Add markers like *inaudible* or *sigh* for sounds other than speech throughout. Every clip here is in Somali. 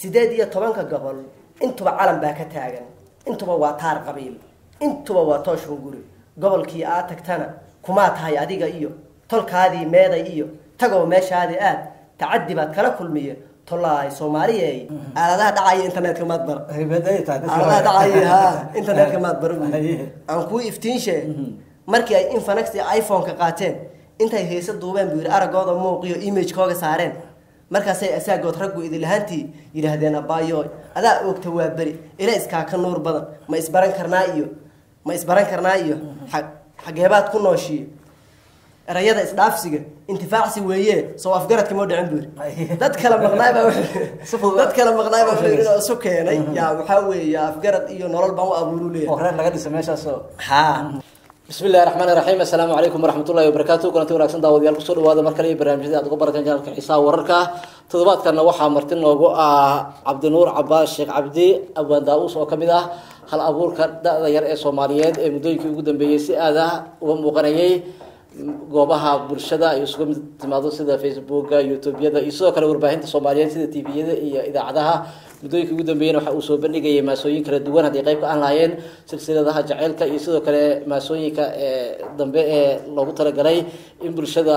sideed iyo tobanka gobol intuba calan baa ka taagan intuba waa taar qabiil intuba waa tooshun guri. Gobolkii aad tagtana kumaa tahay adiga iyo tolkaadii meeday iyo tagoo meeshaadii aad tacaddi baad kala kulmiye tolaay soomaaliyey aaladaha dhacaya internetka maad bar aaladaha dhacaya ha internetka *laughs* maad bar aan kuu iftiinshe markii ay infanex iyo iphone-ka qaateen intay heese duubeen buu yidhi araggooda muuqiyo imagekooga saareen مركز أي أساق وترجو إذا لهنتي يلي هذين أبايوي هذا وقت هو بري إلى إسكا كنور بدن ما إسبرن كرنايو ما إسبرن كرنايو حق حقيبات كنا وشي رياضة إسدافسجة انتفاع سوية سو أفجرت كمود عندور لا تكلم مغنايبة لا تكلم مغنايبة سكين يا محاوي يا أفجرت إيو نور البعو أبو رولي ها bismi illahi raxmaan iraxiim assalaamu calaykum waraxmatullahi wabarakaatu kulanti wanaagsan daawadayaal ku soo dhawaada mar kale iyo barnaamijyada aad uga barateen janalka xiisaha wararka. Toddobaadkana waxaa marti noogu ah cabdinuur cabaas sheekh cabdi abwaan daa-uus oo ka mid ah hal abuurka da-da yar ee soomaaliyeed ee muddooyinkii ugu dambeeyey si aad ah uga muuqanayay goobaha bulshada ay isugu mid timaado sida facebooka youtubeyada iyo sidoo kale warbaahinta soomaaliyeed sida tviyada iyo idaacadaha muddooyinkii ugu dambeeyena waxa uu soo bandhigayay maasooyin kala duwan hadday qayb ka aan lahaayeen silsiladaha jaceylka iyo sidoo kale maasooyinka ee dambe ee loogu talagalay in bulshada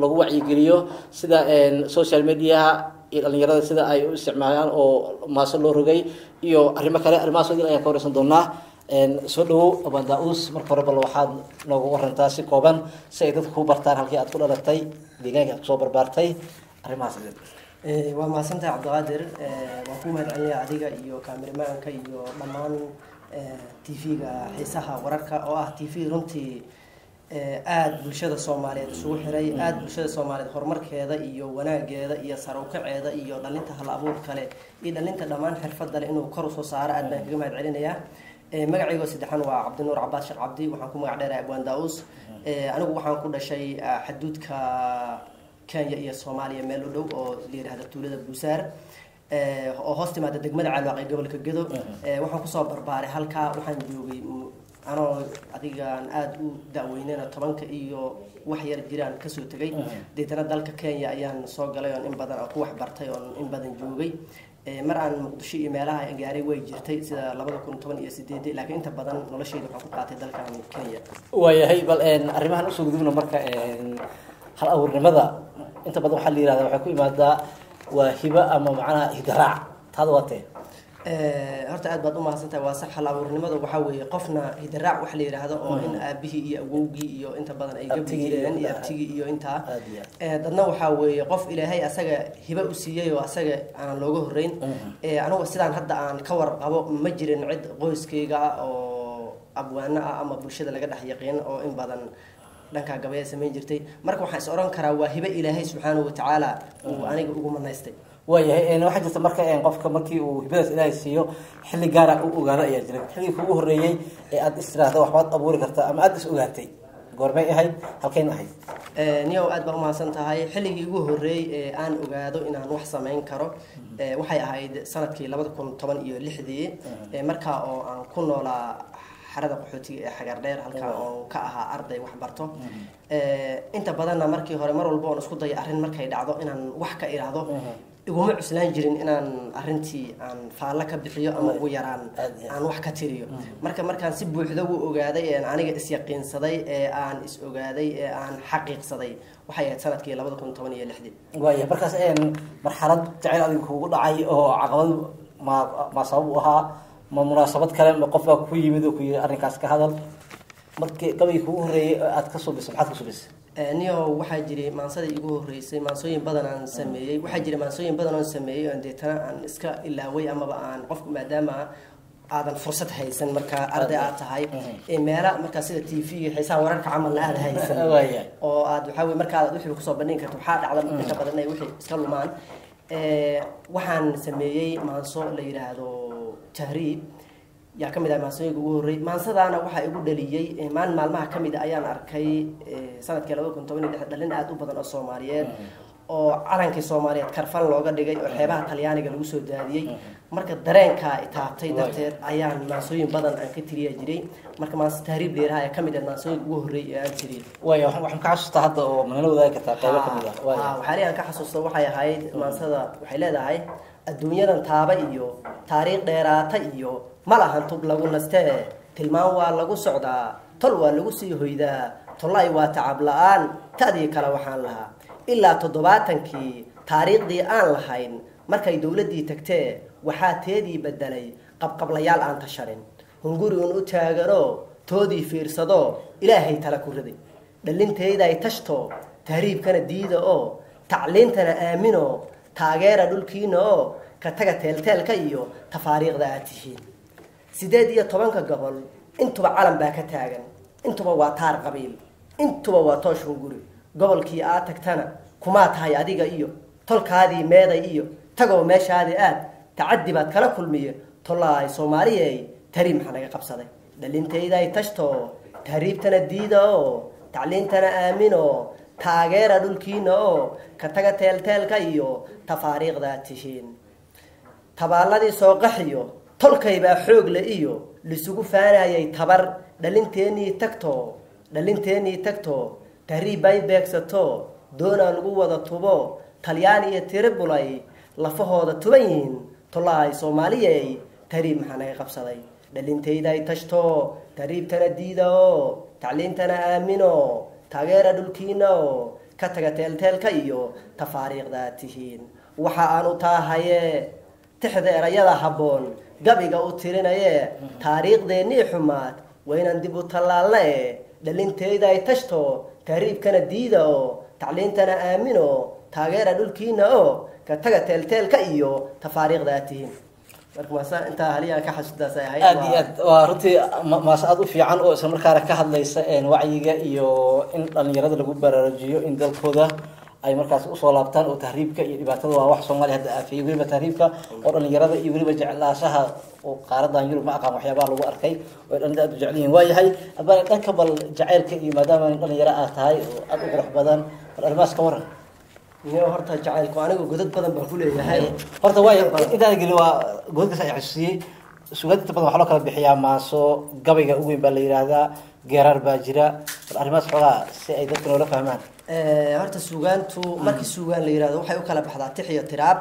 lagu wacyigeliyo sida social mediaha iyo dhalinyarada sida ay u isticmaalaan oo maaso loo rogay iyo arrimo kale arrimahaas idin ayaan ka wareysan doonaa soo dhawow abaan daa-uus marka hore bal waxaad noogu warantaa si kooban si ay dadka ku bartaan halkii aad ku dhalatay deegaanka aad ku soo barbaartay arrimahaas waa mahadsantahay cabdiqaadir waan ku mahad celinaya adiga iyo kaamirimaanka iyo dhammaan t v-ga xiisaha wararka oo ah t v runtii aada bulshada soomaaliyeed isugu xiray aada bulshada soomaaliyeed horumarkeeda iyo wanaageeda iyo sare ukaceeda iyo dhalinta hal abuur kale iyo dhalinta dhammaan xirfadale inuu kor u soo saaro aad baan kaga mahad celinayaa magacaygo saddexan waa cabdinuur cabaas sheekh cabdi waxaan ku magac dheerahay abwaan daa-uus anigu waxaan ku dhashay xaduudka kenya iyo soomaaliya meel u dhow oo la yihahda tuulada buusaar oo hoos timaada degmada caalwaaq ee gobolka gedo. Waxaan ku soo barbaaray halkaa waxaan joogay anoo adigaan aada u da-weynena tobanka iyo wax yar jiraan ka soo tegay. Deetana dalka kenya ayaan soo galay oon in badan ku waxbartay oon in badan joogay. Mar aan muqdisho iyo meelaha gaaray way jirtay sida labada kun toban iyo sideedii laakiin inta badan nolosheyda waxaan ku qaatay dalkan kenya. Waayahay bal arrimahan u soo gudubna marka hal abuurnimada. Inta badan waxaa la yihahda waxay ku imaadaa waa hibo ama macnaha hidaraac. Taada waatee? Horta aad baad u mahadsantahay waa sax hal abuurnimada. Waxaa weeye qofna hidaraac waxa la yidhaahdo oo in aabihii iyo awowgii iyo inta badan ay gabi jireen iyo abtigii iyo intaa. Dadna waxaa weeye qof ilaahay asaga hiba u siiyey oo asaga aan looga horeyn anigu sidaan hadda aan ka warqabo ma jirin cid qoyskayga oo abwaano ah ama bulshada laga dhex yaqiin oo in badan dhankaa gabaya samayn jirtay. Marka waxaan is oran karaa waa hibe ilaahay subxaanahu watacaala uu aniga ugu manaystay. Waayahay waxaa jirta marka qofka markii uu hibadaas ilaahay siiyo xilli gaara u ogaado ayaa jira. Xilligii kugu horreeyey ee aada is tiraahda waxbaad abuuri kartaa ama aada is ogaatay. Goormay ahayd halkayn ahayd. Niyow aad baa umahadsan tahay. Xilligii ugu horreeyey ee aan ogaado inaan wax samayn karo waxay ahayd sannadkii labada kun toban iyo lixdii. Markaa oo aan ku noolaa xarada qaxootiga ee xagaar dheer halkaa oo ka ahaa arday wax barto. Inta badanna markii hore mar walba oon isku dayo arrin markay dhacdo inaan wax ka idhaahdo iguma cuslaan jirin inaan arrintii aan faallo ka bixiyo ama ugu yaraan aan wax ka tiriyo. Marka markaan si buuxda u ogaaday ee aniga isyaqiinsaday ee aan is ogaaday ee aan xaqiiqsaday waxay ahayd sannadkii labada kun toban iyo lixdii. Waaya markaas marxalad jacayl adiga kugu dhacay oo caqabad ma ma sabab u ahaa ma munaasabad kale ma qof baa ku yimid oo ku yiri arrinkaas ka hadal. Markii gabayga kugu horreeyey aada ka subisay maxaad ka subisay niyo waxaa jiray maansadii igu horreysay maansooyin badan aan sameeyey waxaa jiray maansooyin badan oon sameeyey oon deetana aan iska ilaaway amaba aan qofku maadaama aadan fursad haysan markaa arday aad tahay. Meela markaa sida t v xiisaha wararka camalna aada haysan. *laughs* Oo aad waxaa wey marka aad wixii ku soo bandhigi karto waxaa dhacda inta badan inay wixii iska lumaan. Waxaan sameeyey maanso la yidhaahdo tahriib yaa ka mid ah maansooyinka ugu horrey maansadaana waxaa igu dhaliyey maalin maalmaha ka mid a ayaan arkay sannadkii labada kun toban iyo lix dhalin aada u badan oo soomaaliyeed oo calankii soomaaliyeed karfan looga dhigay oo xeebaha talyaaniga lagu soo daadiyey marka dareenkaa itaabtay darteed ayaan maansooyin badan aan ka tiriya jiray. Marka maanse tahriib leeraha ee ka mid ah maansooyinka ugu horrey ee aan tiriyey waaya waxaan ka xasuustaa hadda oo manala wadaagi kartaa qaybo ka mid ah. Waxyaalihi aan ka xasuusta waxay ahayd maansada waxay leedahay adduunyadan taaba iyo taariikh dheeraata iyo ma lahan tub lagu nastee. Tilmaan waa lagu socdaa tol waa lagu sii hoydaa tollay waa tacab la'aan ta'dii kale waxaan lahaa. Ilaa toddobaatankii taariikhdii aan lahayn markay dowladdii tagtee waxaa teedii bedelay qabqablayaal aan tashanin. Hunguri un u taaganoo toodii fiirsado ilaahay tala ku riday dhallintayday tashto tahriibkana diida oo tacliintana aamino taageera dhulkiina oo ka taga teelteelka iyo tafaariikhda aad tihiin sideed iyo tobanka gobol intuba calan baa ka taagan intuba waa taar qabiil intuba waa toosh hunguri gobolkii aad tagtana kumaa tahay adiga iyo tolkaadii meeday iyo tagoo meeshaadii aad tacaddi baad kala kulmiye tollaay soomaaliyey tari maxaa naga qabsaday dhalintayday tashto tahriibtana diida oo tacliintana aamino taageera dhulkiina oo ka taga teelteelka iyo tafaariikhdaad tihiin tabaalladii soo qaxiyo tolkaybaa xoogle iyo lisugu faanayay tabar dhalinteenii tagto dhalinteenii tagto tahriib bay beegsato doonaa lagu wada tubo talyaan iyo tiribulay lafahooda tuban yihiin tollaay soomaaliyey tahriib maxaa naga qabsaday? Dhalintayday tashto tahriibtana diida oo tacliintana aamino taageera dhulkiina oo ka taga teelteelka iyo tafaariikhdaad tihiin waxa aanu taahaye tixda erayada habboon gabiga u tirinaye taariikhdeennii xumaad waynaan dib u tallaalna e dhalintayday tashto tahriibkana diida oo tacliintana aamino taageera dhulkiina oo ka taga teelteelka iyo tafaariikhda aad tihiin aad iyo aad. Waa runtii ma- maase aad u fiican oo isla markaana ka hadlaysa wacyiga iyo in dhalinyarada lagu baraarujiyo in dalkooda ay markaas u soo laabtaan oo tahriibka iyo dhibaatada waa wax soomaaliya hadda aafiyay weliba tahriibka oo dhalinyarada iyo weliba jeclaashaha oo qaaradan yurub ma aqaan waxyaabaha lagu arkay oo ay dhalinyarada aad u jecel yihiin waayahay haddana dhanka bal jacaylka iyo maadaama dhalinyaro aad tahay oo aad u qurux badan bal arrimahaas ka waran niyo horta jacaylku anigu godad badan baan ku leeyahay. Horta waay intaan gelin waa godadkaas ay xasuusiyey sugaad inta badan waxaa loo kala bixiyaa maaso gabayga ugu weyn baa la yidhaahdaa geeraar baa jira. Bal arrimahaas xoogaa si ay dadka noola fahmaan. Horta suugaantu markii suugaan la yihahdo waxay u kala baxdaa tix iyo tiraab.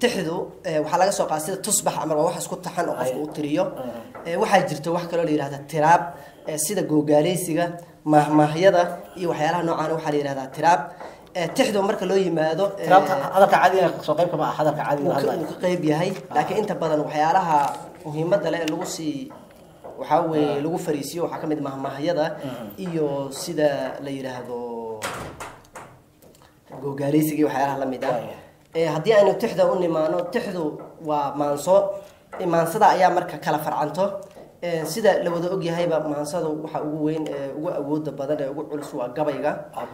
Tixdu waxaa laga soo qaada sida tusbax ama waa wax isku taxan oo Waaye. u tiriyo. Waxaa jirta wax kaloo la yihahda tiraab. Sida googaaleysiga mahmaahyada iyo waxyaalaha noocaan waxaa la yihahdaa tiraab Eh, tixdu marka loo yimaado eh, tiraabta hadalka caadiga soo qayb kama ah hadalka caadiga uu la ka- qeyb yahay. Laakiin inta badan waxyaalaha muhiimada leh ee lagu sii waxaa weeye lagu fariisiyo waxaa ka mid mahmaahyada iyo sida la yidhaahdo googaaleysiga iyo waxyaalaha la mid ah. Eh, haddii aynu tixda u nimaano tixdu waa maanso. Maansada ayaa marka kala farcanto sida la wada ogyahayba maansadu waxa ugu weyn ugu awooda badan ee ugu culus waa gabayga Ah,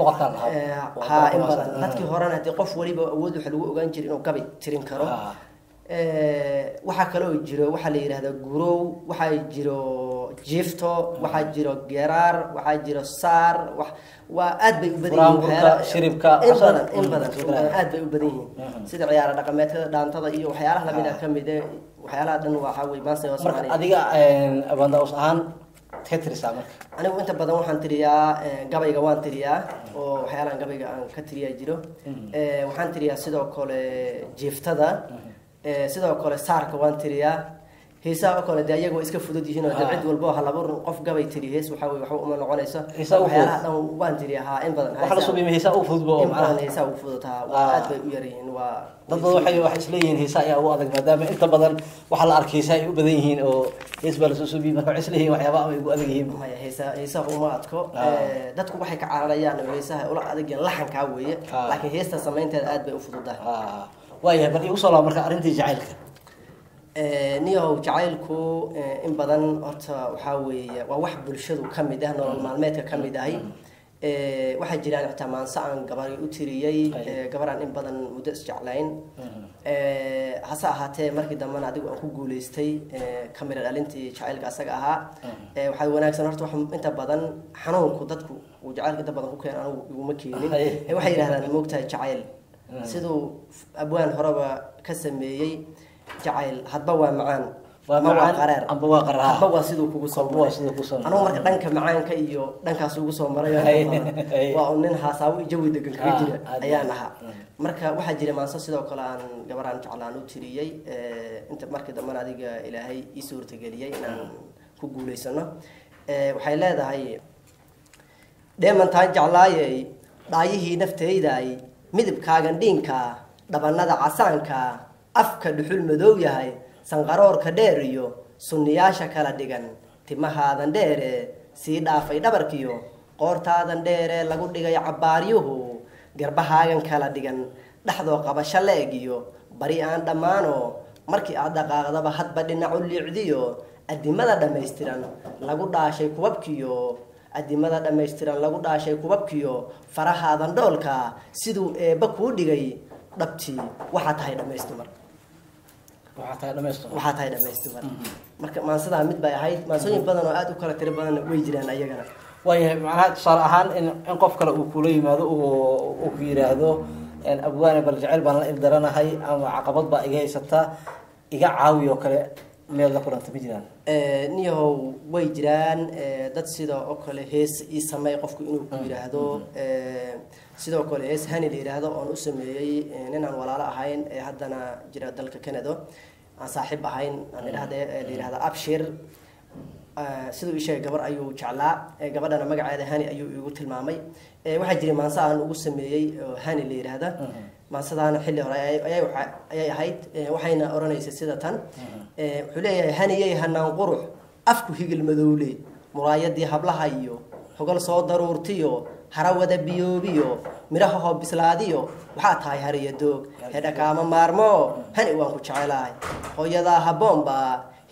Eh, haa in badan dadkii horena hadii qof waliba awood waxa lagu ogaan jiray inuu gabay tirin karo Ah. Eh, waxaa kaloo jiro waxaa la yidhahdaa gurow waxaa jiro jifto waxaa jiro geraar waxaa jiro saar waa aad bay u badan yihiin Buraanburka, waxyaalaha- shiribka, in badan aad bay u badan yihiin. Sida ciyaara dhaqameedkada dhaantada iyo waxyaalaha la mid ah ka mid eh waxyaalaha dhan waxaa wey maansa marka soomaaliya adiga abandaus ahaan tee tirisaa marka. Anigu inta badan waxaan tiriyaa eh, gabayga waan tiriyaa oo waxyaalahan gabayga aan ka tiriyaa jiro. Eh, waxaan tiriyaa sidoo kale jiiftada Eh, sidoo kale saarka waan tiriyaa heesaha oo kale dee iyaga waa iska fudud yihiin oo dee Ah. cid walbo halabuur qof gabay tiri hees waxaa wey waxba uma noqonayso waxyaalaha dhan waan tiriyaa haa in badan waxa la soo biimay heesaa u fududba oo in badan heesaha ugu fudud haa waa Ah. aad bay u yar yihiin waa dad badan waxay waxay isleeyihiin heesa ayaa ugu adag maadaama inta badan waxaa la arkay heesa ay u badan yihiin oo hees baa lasoo suubiyey marka waxay isleeyihiin waxyaaba ama ay ugu adag yihiin maya heesaha heesaha uma adko Ah. Eh, dadku waxay ka cararayaan heesaha ula adagyan laxankaa weeye Ah. laakiin heesta samaynteeda aad bay u fududahay Ah, waayahay bal igu soo laabo marka arrintii jacaylka. Eh, niyahow jacaylku eh, in badan horta waxaa weeye waa wax bulshadu ka mid ah nolol maalmeedka ka mid ahi. Eh, waxaa jiraan xitaa maanse aan gabar u tiriyey gabaraan in badan muddo isjeclayn Eh, hase ahaatee markii dambena adigu aan ku guuleystay eh, kamira dhalintii jacaylka asaga ahaa. Eh, waxaa wanaagsan horta inta badan xanuunku dadku uu jacaylka inta badan ku keena anigu iguma keenin. Ay. Waxay yidhahdaan moogtahay jacayl siduu abwaan horeba ka sameeyey jacayl hadba waa macaan. Amba waa qaraar. amba waa siduu kugu soo maray. anugu marka dhanka macaanka iyo dhankaas ugu soo maray waa un nin haasaawo iyo jawi degan kaga Ah, jira ayaan ahaa. marka waxaa jira maanso sidoo kale aan gabaraan jeclaan u tiriyey. Inta markii dambena adiga ilaahay ii suurtageliyey inaan ku guulaysano waxay leedahay dheemantaan jeclaayey? Dhaayihii naftayday midabkaagan dhiinka dhabannada casaanka afka dhuxul madow yahay sanqaroorka dheer iyo sunniyaasha kala dhigan timahaadan dheere sii dhaafay dhabarkiyo qoortaadan dheere lagu dhigay cabbaaryuhu garbahaagan kala dhigan dhexdoo qabasho la-eg iyo bari aan dhammaano markii aad dhaqaaqdaba hadba dhinacu liicdiyo adimada dhammaystiran lagu dhaashay kubabkiyo adimada dhammaystiran lagu dhaashay kubabkiyo farahaadan dhoolka siduu eebba kuu dhigay dhabtii waxaa tahay dhammaystumar waxaa tahay tahay dhammaystumar marka maansadaa mid bay ahayd maansooyin badan oo aada u kala tiro badanna way jiraan ayagana. Waayahay macnaha tusaale ahaan in in qof kale uu kula yimaado uu ku yidhaahdo abwaane bal jecel baan la ildaranahay ama caqabad baa iga haysata iga caawi oo kale meel la ma jiraan? Eh, niyahow way jiraan. Eh, dad sida oo kale hees ii sameey qofku inuu ku yidhaahdo eh, sidoo kale hees hani la yidhaahdo oon u sameeyey nin aan walaalo ahayn ee haddana jira dalka canada. Aan saaxiib ahayn aan idhahde la yidhahda abshir. Eh, siduu ii sheegay gabar ayuu jeclaa. Gabadhana magaceeda hani ayuu igu tilmaamay. Waxaa jiray maanse aan ugu sameeyey hani la yidhaahda maansadaana xilli hore ayay- ahayd Eh, waxayna odhanaysay sida tan Eh, wuxuu leeyahay haniyey hanaan qurux afku higil madowle muraayadii hablaha iyo hogal soo daruurtiyo harawada biyoobiyo midhahahoo bislaadiyo waxaa tahay hariya doog hedha kaama maarmo hani waan ku jecelahay hooyadaa habboonba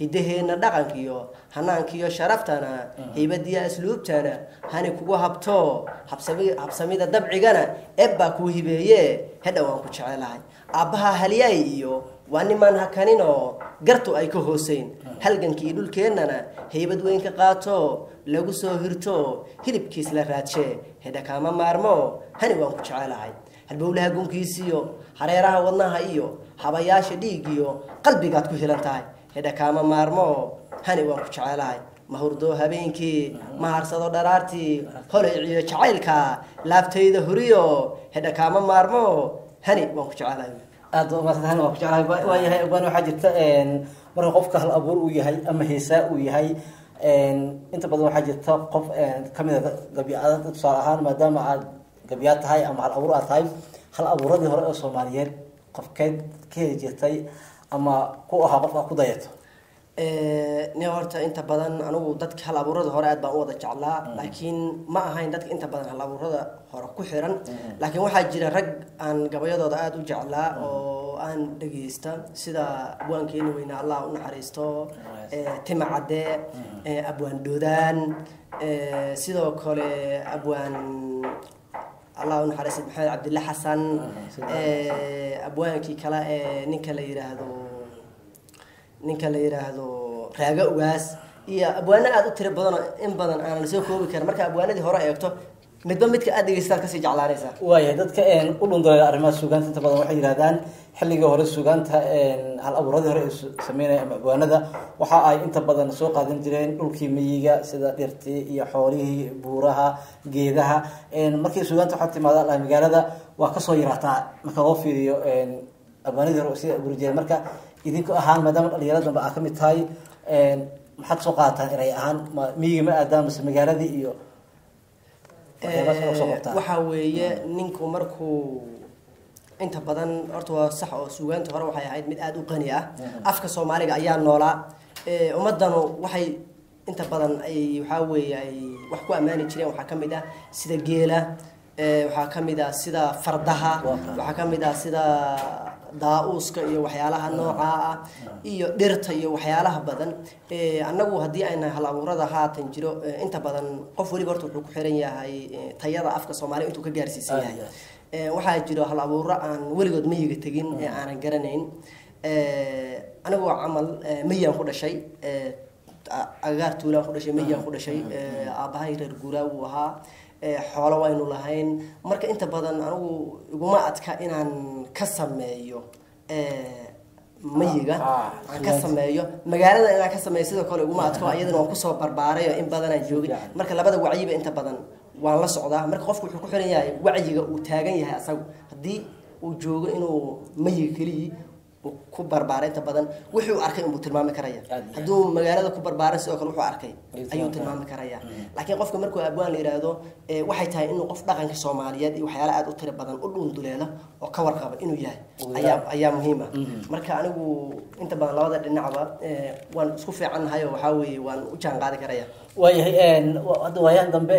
hiddaheenna dhaqankiyo hanaankiyo sharaftana haybadiya asluubtana hani kugu habto habsami- habsamida dabcigana ebbaa kuu hibeeye hedha waan ku jecelahay aabbaha halyaay iyo waa nimaan hakaninoo gartu ay ka hooseyn halgankii dhulkeennana haybad weyn ka qaato lagu soo hirto hilibkiis la raadshe hedha kaama maarmo hani waan ku jecelahay halbowlaha gunkiisiyo hareeraha wadnaha iyo habayaasha dhiigiyo qalbigaad ku helan tahay hedha kaama maarmo hani waan ku jecelahay. Ma hurdo habeenkii ma harsado dharaartii holiciyo jacaylka laabtayda huriyo hedha kaama maarmo hani waan ku jecelahay. Aada umaadsan waa ku jeclahay Wa- waayahay abwaane waxaa jirta marka qofka hal abuur uu yahay ama heesaa uu yahay inta badan waxaa jirta qof ka mid a gabyada tusaale ahaan maadaama aad gabyaa tahay ama hal abuur aad tahay hal abuuradii hore oo soomaaliyeed qofkeed ka heli jirtay ama ku ahaa qof aad ku dayato? Ni horta inta badan anigu dadka hal abuurada hore aad baan u wada jeclaa. Laakiin ma ahayn dadka inta badan hal abuurada hore ku xiran. Laakiin waxaa jira rag aan gabayadooda aada u jeclaa oo aan dhegeysta sida abwaankeeni weyne allah u naxariisto. Tima cadde. Abwaan doodaan. Sidoo kale abwaan allah u naxariisto maxamed cabdille xasan eh, abwaankii kale ee ninka la yidhaahdo ninka la yidhaahdo raaga ugaas iyo abwaano aada u tiro badanoo in badan aanan soo koobi karin marka abwaanadii hore eegto midba midka aad dhegeystaad ka sii jeclaanaysaa? Waayahay dadka u dhundalaya arrimaha suugaanta inta badan waxay yidhahdaan xilligii hore suugaanta hal abuuradii hore ay sameynaya ama abwaanada waxa ay inta badan soo qaadan jireen dhulkii miyiga sida dhirtii iyo xoolihii buuraha geedaha. Markii suugaanta waxaa timaada la magaalada waa ka soo yaraataa marka loo fiiriyo abwaanadii hore sida abuuri jireen. Marka idinku ahaan maadaama dhalinyarada dambe aad ka mid tahay maxaad soo qaadataan eray ahaan? Miyiga ma aadaan mase magaaladii iyo waxyaabahaas aad soo qabtaan waxa weeye ninku markuu inta badan horta waa sax oo suugaanta hore waxay ahayd mid aada u qani ah. Afka soomaaliga ayaa noolaa ummadanu waxay inta badan ay waxaa weeye ay wax ku ammaani jireen. Waxaa ka mid ah sida geela waxaa ka mid ah sida fardaha waxaa ka mid ah sida daa-uuska iyo waxyaalaha noocaa ah iyo dhirta iyo waxyaalaha badan. Eh, annagu haddii ayna hal abuurada haatan jiro eh, inta badan qof weliba horta wuxuu ku xiran yahay eh, tayada afka soomaaliga intuu ka gaarsiisan yahay. Waxaa jiro hal abuuro aan weligood miyiga tegin ee aanan garanayn. Waa camal miyaan ku dhashay agagaar tuulaan ku dhashay miyaan ku dhashay Eh, aabbahay reer guuraa wuu ahaa xoolo waynu lahayn. Marka inta badan anigu iguma adka inaan ka sameeyo eh, mayiga. Ah, aan ka sameeyo. Magaalada inaan ka sameeyo sidoo kale iguma adko iyadana waan ku soo barbaaray oo in badanaan joogin marka labada wacyiba inta badan waan la socdaa. Marka qofku wuxuu ku xiran yahay wacyiga uu taagan yahay asagu. Haddii uu joogo inuu mayiga keliyii ku barbaaray inta badan wuxuu arkay unbuu tilmaami karaya. Hadduu magaalada ku barbaaray sidoo kale wuxuu arkay Ayuu tilmaami karaya. Laakiin qofka markuu abwaan la yidhaahdo waxay tahay inuu qof dhaqanka soomaaliyeed iyo waxyaala aad u tiro badan u dhuunduleelo oo ka warqaba inuu yahay. Uu ayaa ayaa muhiima marka anigu inta badan labada dhinacba waan isku fiicannahay oo waxaa weeye waan u jaan qaadi karaya. Waayahay hadda waayahan dambe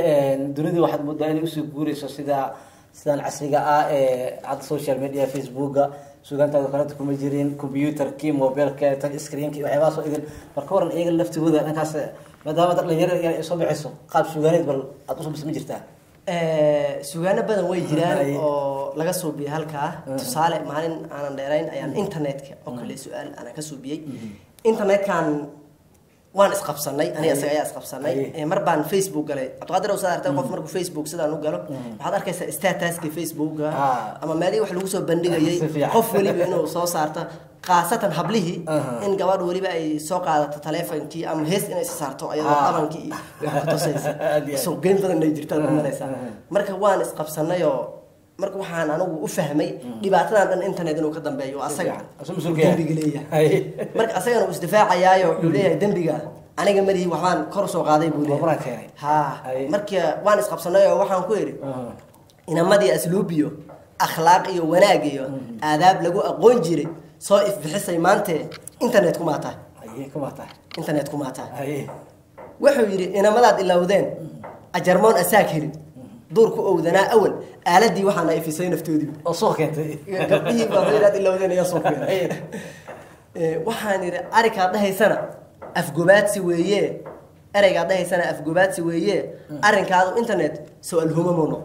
dunidii waxaad moodaa inay u soo guureyso sida sidan casriga ah ee hadda social media facebooka sugaantaada kaleta kuma jirin computerkii mobilka touch screenki waxyaabahaas oo idin marka waran iyaga laftigooda dhankaas maadaama dad dhalinyaro ay soo baxayso qaab sugaaneed bal aad u soo bisma jirtaa? Sugaano badan way jiraan oo laga suubiyey halkaa tusaale maalin aanan dheerayn ayaan internetka oo kale su'aal aanan ka suubiyey internetkan waan isqabsanay aniga isaga ayaa isqabsanay. Ay. Mar baan facebook galay. Cabdiqaadir ow saad artay qof markuu facebook sidaan u galo waxaad arkaysaa statuska facebooka. Ah. ama meelihii wax lagu soo bandhigayay *laughs* qof weliba inuu soo saarto. Khaasatan hablihii in gabadh weliba ay soo qaadato taleefonkii ama hees inay isa saarto ayadoo Ah. iyo wax ku tusaysa. *laughs* Aad iyo aad. So, geyn badan ay jirtaan umalaysaa marka waan isqabsanay oo marka waxaan anigu u fahmay dhibaatadan dhan internet inuu ka dambeeyo asaga. Dembiga leeyahay. Ay. marka asagana isdifaacayaayo wuxuu leeyahay dembiga aniga malihi waxbaan kor u soo qaaday buu leeyahay. Ha marka waan isqabsanay oo waxaan ku idhi Aha. inamadii asluub iyo akhlaaq iyo wanaag iyo aadaab lagu aqoon jiray soo ifbixisay maante internet kumaa tahay. Internet kumaa tahay. Ay. wuxuu yidhi inamadaad ilowdeen ajarmoon asaag helin duurku owdanaa awal aaladii waxaana ifisay naftoodii oo soo keentay gabdhihii baa inaad ilowdeen ayaa soo keenay Ay. Eh, waxaan yidhi arikaa dhahaysana afgobaadsi weeye ereygaa dhahaysana afgobaadsi weeye arrinkaadu internet soo alhumamu noq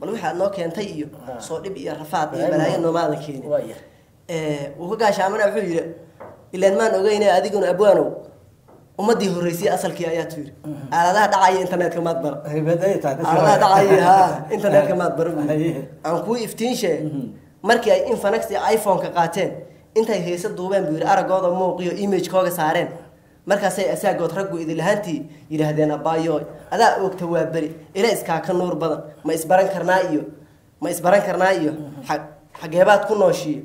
bal waxaad noo keentay iyo Ah. soo dhib iyo rafaad iyo Ay, balaayo no. noomaadan keenin Waaya. Eh, wuu ka gaashaamana wuxuu ummadii horreysay asalkii ayaa tu yidhi aaladaha dhacaya internetka maad bara dadka aaladaha dhacaya ha internetka maad bara aan kuu iftiinshe markii ay infanex iyo iphone-ka qaateen intay heese duubeen buu yidhi araggooda muuqiyo image-kooga saareen. Markaasay asaagood raggu idin lahaantii yidhaahdeen abbaayo adaa oogta waa beri ila iskaa ka nuur badan ma isbaran karnaa iyo ma isbaran karnaa iyo xa- xageebaad ku nooshiyo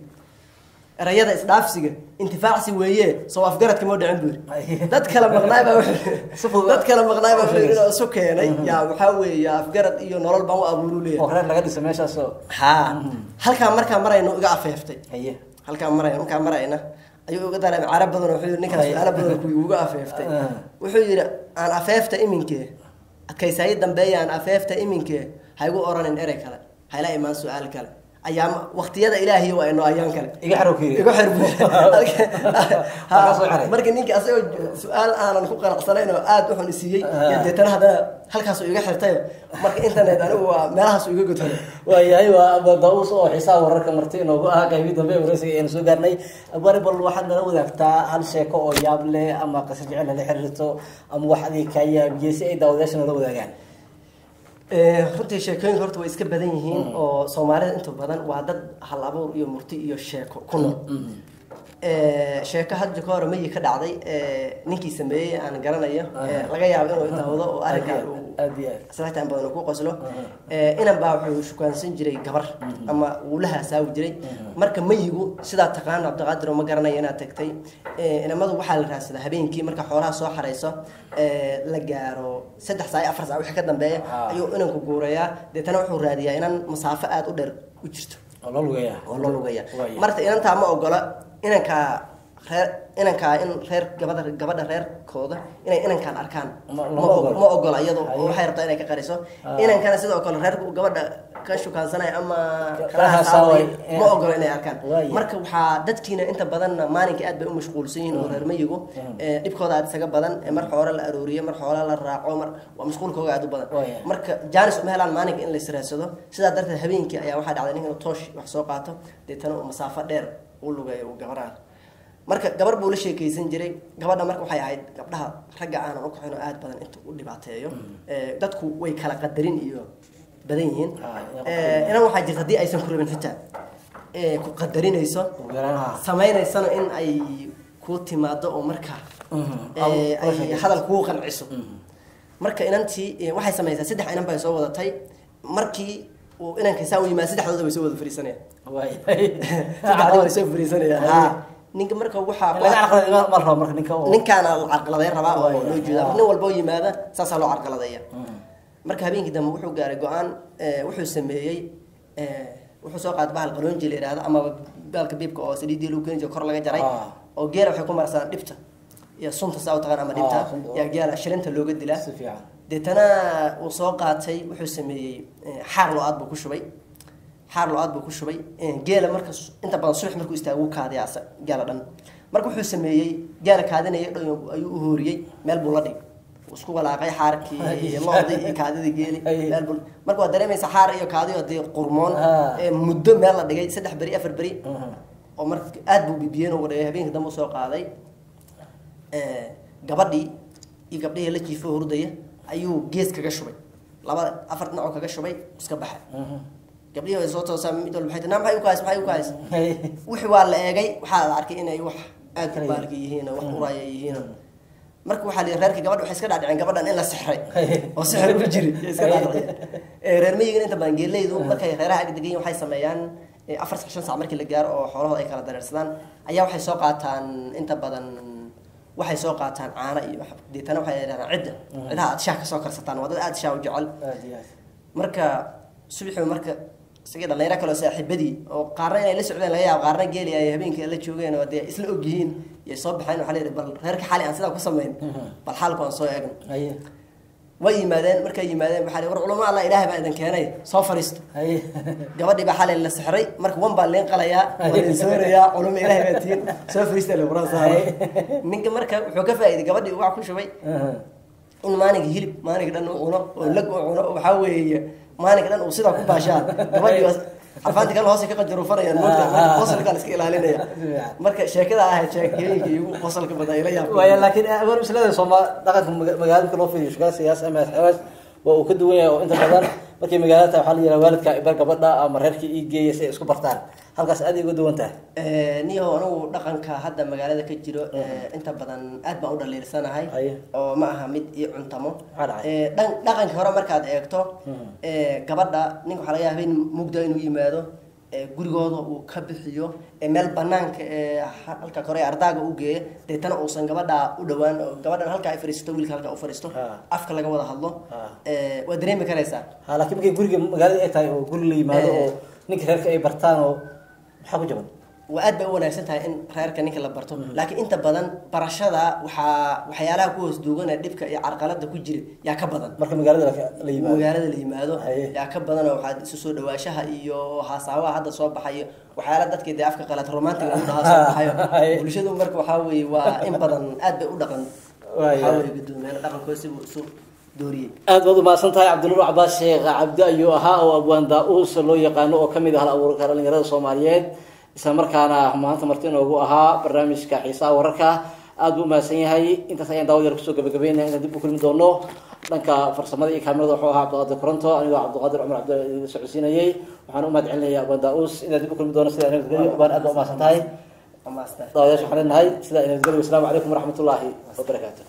erayada isdhaafsiga intifaacsi weeye soo afgaradka moo dhicin buu yidhi dad kala maqnaay baa wuxuu- Si fudud. dad kala maqnaay baa wuxuu yidhi inuu isu keenay. Yaa waxaa weeye afgarad iyo nolol baan u abuuru oo leeyahay reer laga dhisa meeshaasoo ha halkaa markaa marayno iga afeeftay. Haye. Halkaa marayna markaa marayna ayuu uga dareemay carab badan wuxuu yidhi ninkaas su'aalo badan kuwii uga afeeftay. Ah. wuxuu yidhi aan afeefta iminkee adkaysaayo dambeeya aan afeefta iminkee ha igu oranin erey kale ha ila imaan su'aal kale ayaama waqtiyada ilaahiy waa inoo ayaan kale. Iga xiro kuyiri. igu xir buu *laughs* Halkaas oo xiray. marka ninka asagoo su'aal aanan ku qanacsanayn oo aad u xun isiiyey Ah. deetana haddana halkaasuu iga xirtay marka internet anigu waa meelahaasu iga gudhaya waayahay waa aba daus oo xisaab wararka marti inoogu ah qaybii dambe ee wareysiga aynu soo gaarnay. Abwaari bal waxaad nala wadaagtaa hal sheeko oo yaab leh ama qisa jecel lala xiriirto ama wax adiga kaa yaabiyey si ay daawadayaasha noola wadaagaan runtii sheekooyinka horta way iska badan yihiin oo soomaalida inta badan waa dad hal abuur iyo murti iyo sheeko ku nool. Eh, sheeko hadda ka hore mayi ka dhacday ninkii sameeyey aan garanayo laga yaabo inuu daawado oo arrinka uu salaatan badan ku qoslo Eh, inan baa wuxuu shukaansan jiray gabar ama uu la haasaawi jiray marka mayigu sidaa taqaan cabdiqaadir ma garanayo inaad tagtay Eh, inamadu waxaa la raadsadaa habeenkii marka xoolaha soo xarayso eh, la gaaro saddex saa afar saa wixii ka dambeeya Ah. ayuu inanku guurayaa deetana wuxuu raadiyaa inan masaafo aada u dheer u jirto oo loo lugeeyaa oo loo lugaya marta inantaa ma ogola inankaa reer inankaa in reer gabadha gabadha reerkooda inay inankaan arkaan. Ma- ogola. oo waxay rabtaa inay ka qariso. Ah. inankana sidoo kale reerku gabadha ka shukaansanaya ama ma ogola inay arkaan. Marka waxaa dadkiina inta badan maalinka aad bay u mashquulsan yihiin oo reer mayigu. Eh, dhibkooda aad isaga badan eh, mar xoolo la arooriyo mar xoolo la raaco mar waa mashquulkooga aad u badan. Marka jaanis uma helaan maalinka in la israadsado sidaa darteed habeenkii ayaa waxaa dhacday ninka toosh wax soo qaato deetana uu masaafo dheer u lugayo uu gabaraha marka gabar buu la sheekaysan jiray. Gabadha marka waxay ahayd gabdhaha ragga aanan u kacin oo aad badan inta u dhibaateeyo. Eh, dadku way kala qadarin iyo badan yihiin. Ah, Eh, inan waxaa jirta haddii aysan ku rabin xitaa ee ku qadarinayso samaynaysana in ay kuu timaado oo marka Mhm. ay hadal kugu qanciso. Marka inantii waxay samaysaa saddex inan bay soo wadatay. Markii uu inanka saa u yimaad saddexdooda bay soo wada fariisanayaan. Waay *laughs* *laughs* saddexdooda bay soo fariisanayaan ninka marka waxaa laga caqli ma rabo marka ninka oo ninkaana la carqaladeyn rabaa oo loo jeeda nin walba oo yimaada saasaa loo carqaladeeya marka habeenkii dambe wuxuu gaaray go'aan ee, wuxuu sameeyey ee, wuxuu soo qaaday bahal qaroonji la yihahdo amaba baalka biibka oo saliidii lagu keeni jiro kor laga jaray. Ah. oo geela waxay ku marsadaan dhibta. Iyo sunta saa u taqaan ama dhibta. Ah, yaa geela shilinta looga dilaa deetana uu soo qaatay wuxuu sameeyey ee, xaar lo'aad buu ku shubay xaar lo-aad buu ku shubay ee, geela marka inta badan subax markuu kaadiyaa asa- geela dhan marka wuxuu sameeyey geela kaadinaya ayuu u hooriyey meel buu la dhig wuu isku walaaqay xaarkii loodii iyo kaadidii geeli meel buu marka waa dareemaysa xaar iyo kaadi oo dee qurmoon Ah. muddo meel la dhigay saddex beri afar beri Mhm. oo marka aad buu bibiyeen oo wadhagay habeenkii dambe usoo qaaday gabadhii iyo gabdhihii la jiifo hurdaya ayuu gees kaga shubay labada afar dhinacoo kaga shubay iska baxay Gabdhihii way soo toosaa mid walba waxay tihi, naa maxay u kahays maxay u kahays Hey. wixii waa la eegay waxaa la arkay inay wax aad u yihiin wax uraya yihiin. Marka waxaa la yidhi reerkii gabadha waxay iska dhaadhiceen gabadhan in la sixray. Oo sixir ku jiri reer miyigan inta badan geeleydu markay reeraha ag degan yihiin waxay sameeyaan ee, afar sac shan sac markii la gaaro oo xoolahooda ay kala dareersadaan ayaa waxay soo qaataan inta badan waxay soo qaataan caano iyo deetana waxay yidhahdaan cidda cidaha aad shaah ka soo karsataan waa dad aad shaah u jecel. Marka subaxii marka isagii dhalinyaro kaloo saaxiibadii oo qaarna inay la socdeen laga yaabo qaarna geeli ay habeenkii la joogeen oo dee isla og yihiin yay soo baxeen waxaa la yidhi bal reerka xali aan sidaa ku samayn bal xaalku aan soo eegno way yimaadeen markay yimaadeen waxaa la war culamo allah ilaahay baa idin keenay soo fariisto gabadhii baa xalay la sixray marka wan baa leen qalayaa waa leen soorayaa culamo ilaahay baa tihiin soo fariista le quraan saara ninka marka wuxuu ka faa'iiday gabadhii wax ku shubay Mhm. in maalinka hilib maalinka dhan uu cuno oo lag uu cuno oo waxaa weeye maalinka dhan uu sidaa ku baashaa. *laughs* Gabadhii waa cafaanti kale hoose ka qajaruufanayaan *laughs* moogta marka qosalkaa la iska ilaalinaya. *laughs* Marka sheekada ahayd sheekooyinka igu qosalka badan ila yaab waaya laakiin agoon maslada sooma dhaqanka maga- magaalada loo fiiriyo shaqada siyaasa ama xeelas waa uu ka duwan yahay oo inta badan markay magaalada tahay waxaa la yidhaha waalidka ibar gabadha ama reerkii ii geeya si ay isku bartaan. Halkaas aad ay uga duwan tahay. Niyo anigu dhaqanka hadda magaalada ka jiro eh, inta badan aad baan u dhaliilsanahay. Oo ma aha mid ii cuntamo? Eh, dhaqanka hore markaad eegto eh, gabadha ninka waxaa laga yaaba in mugda inuu yimaado. eh, gurigooda uu ka bixiyo meel banaanka ee halka kore ardaaga u geeya deetana uusan gabadha u dhawaan oo gabadhan halka ay fadhiisato wiilka halka u fadhiisto Ha. afka laga wada hadlo Ha. waa dareemi karaysaa ha laakiin markay guriga magaalada ay tahay oo guri la yimaado oo ninka reerka ay bartaan oo maxaa ku jaban waa aad bay u wanaagsan tahay in reerka ninka la barto. Laakiin inta badan barashada waxaa waxyaalaha ku hoos duuganee dhibka iyo carqalada ku jira yaa ka badan. Marka magaalada la- yimaado. Yaa ka badan oo waxaad isu soo dhawaashaha iyo haasaawaha hadda soo baxayo. Waxyaala dadkii dee afka qalaad romantiga lagu dhahaa soo baxayo. *laughs* Bulshadu marka waxaa weeye waa in badan aad bay u dhaqan. Waxaa weeye gudoomiyana dhaqankooda sibuu isu aad baad umahadsan tahay cabdinuur cabaas sheekh cabdi ayuu ahaa oo abwaan daa-uus loo yaqaano oo ka mid ah hal abuurka dhalinyarada soomaaliyeed isla markaana maanta marti inoogu ahaa barnaamijka xiisaha wararka. Aad buu umahadsan yahay. Intaas ayaan daawad yar ku soo gabagabeynaya inaan dib u kulmi doono. Dhanka farsamada iyo kaamirada wuxuu ahaa cabdiqaadir koronto anigoo cabdiqaadir cumar cabdi socodsiinayay. Waxaan u mahad celinaya abwaan daa-uus inaan dib u kulmi doono sidaa nabadgelyo abwaan aad baa umahadsan tahay. Daawadayaasha waxaan leenahay sidaa nabadgelyo wasalaamu calaykum waraxmatullaahi wabarakaatu